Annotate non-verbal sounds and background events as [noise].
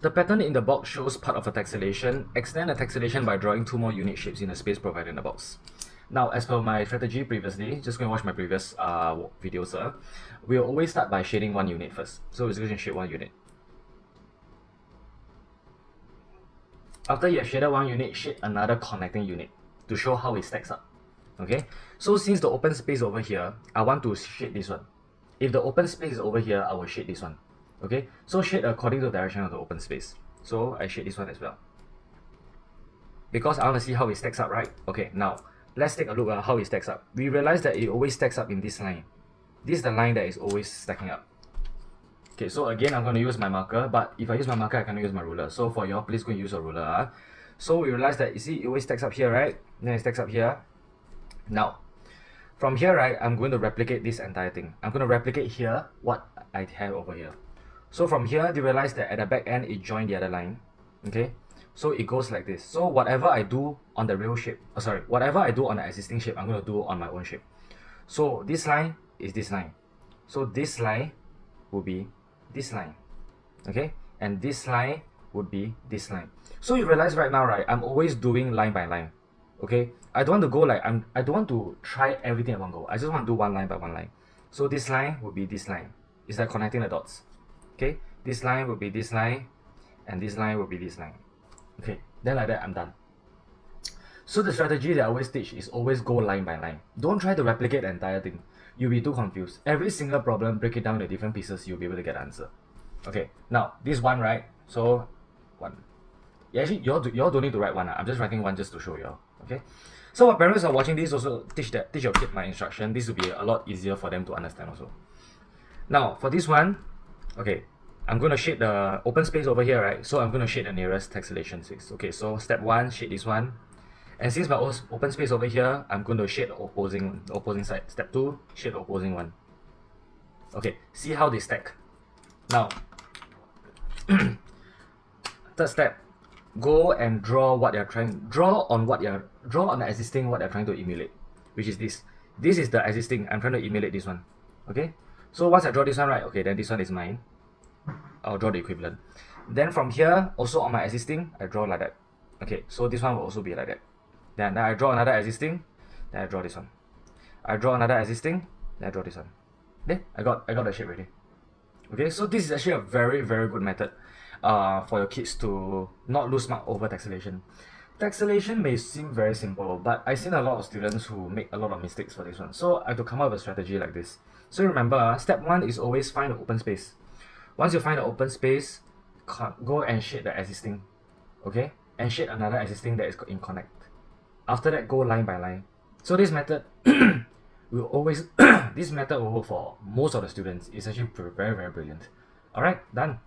The pattern in the box shows part of a tessellation. Extend the tessellation by drawing two more unit shapes in the space provided in the box. Now, as per my strategy previously, just go and watch my previous uh, videos, sir. We'll always start by shading one unit first. So we're going to shade one unit. After you have shaded one unit, shade another connecting unit to show how it stacks up. Okay, so since the open space over here, I want to shade this one. If the open space is over here, I will shade this one. Okay, so shade according to the direction of the open space. So I shade this one as well. Because I want to see how it stacks up, right? Okay, now let's take a look at how it stacks up. We realize that it always stacks up in this line. This is the line that is always stacking up. Okay, so again, I'm going to use my marker, but if I use my marker, I can use my ruler. So for y'all, please go and use a ruler. Huh? So we realize that, you see, it always stacks up here, right? Then it stacks up here. Now, from here, right, I'm going to replicate this entire thing. I'm going to replicate here what I have over here. So from here, you realize that at the back end, it joined the other line. Okay, so it goes like this. So whatever I do on the real shape, oh, sorry, whatever I do on the existing shape, I'm going to do on my own shape. So this line is this line. So this line will be this line. Okay, and this line would be this line. So you realize right now, right, I'm always doing line by line. Okay, I don't want to go like I'm. I don't want to try everything at one go. I just want to do one line by one line. So this line would be this line. It's like connecting the dots. Okay, this line will be this line, and this line will be this line. Okay, then like that I'm done. So the strategy that I always teach is always go line by line. Don't try to replicate the entire thing. You'll be too confused. Every single problem, break it down into different pieces, you'll be able to get answer. Okay, now this one, right? So one. Yeah, actually, you all, do, you all don't need to write one. Uh. I'm just writing one just to show you all. Okay. So what parents are watching this also teach that teach your kid my instruction. This will be a lot easier for them to understand also. Now for this one, okay, I'm going to shade the open space over here, right? So I'm going to shade the nearest tessellation space. Okay, so step one, shade this one. And since my open space over here, I'm going to shade the opposing, the opposing side. Step two, shade the opposing one. Okay, see how they stack. Now, [clears throat] third step, go and draw what they're trying, draw on what you're, draw on the existing what they're trying to emulate, which is this. This is the existing, I'm trying to emulate this one. Okay, so once I draw this one, right, okay, then this one is mine. I'll draw the equivalent. Then from here, also on my existing, I draw like that. Okay, so this one will also be like that. Then, then I draw another existing, then I draw this one. I draw another existing, then I draw this one. Then I got I got the shape ready. Okay, so this is actually a very very good method uh, for your kids to not lose mark over tessellation. Tessellation may seem very simple, but I've seen a lot of students who make a lot of mistakes for this one. So I have to come up with a strategy like this. So remember, step one is always find the open space. Once you find the open space, go and shade the existing, okay? And shade another existing that is in connect. After that, go line by line. So this method [coughs] will always, [coughs] this method will work for most of the students. It's actually very, very brilliant. Alright, done.